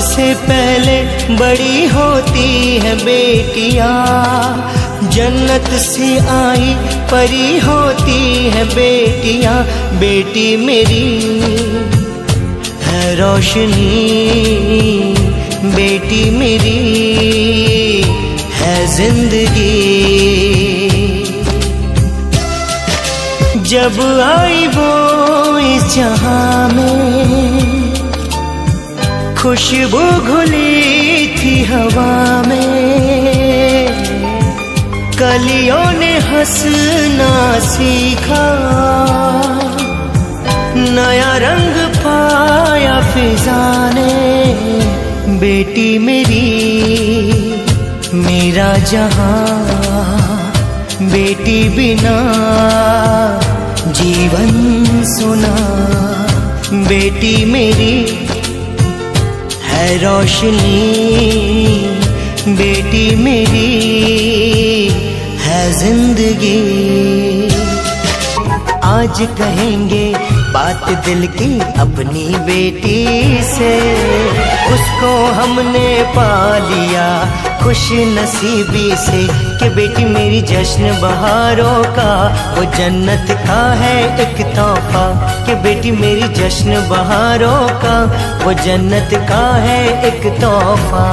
से पहले बड़ी होती है बेटियाँ। जन्नत से आई परी होती है बेटियाँ। बेटी मेरी है रोशनी, बेटी मेरी है ज़िंदगी। जब आई वो इस जहाँ में खुशबू घुली थी हवा में। कलियों ने हंसना सीखा। नया रंग पाया फिजा ने बेटी मेरी, मेरा जहाँ। बेटी बिना जीवन सुना। बेटी मेरी है रोशनी बेटी मेरी है ज़िंदगी। आज कहेंगे बात दिल की अपनी बेटी से। उसको हमने पा लिया। खुश नसीबी से कि बेटी मेरी जश्न बहारों का। वो जन्नत का है एक तोहफा कि बेटी मेरी जश्न बहारों का। वो जन्नत का है एक तोहफा।